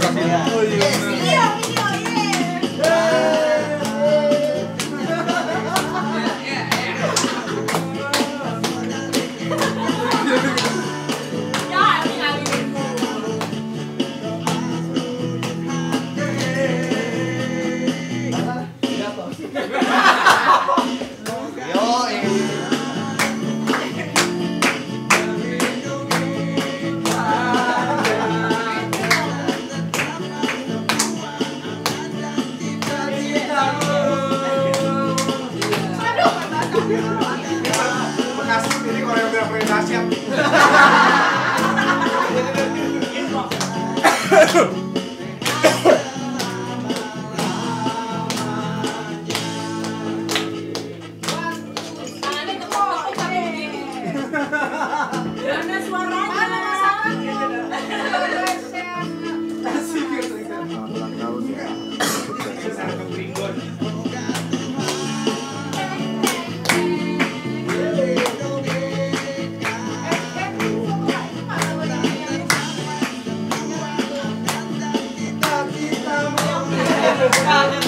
Gracias. Yeah. Bravo.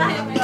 Não.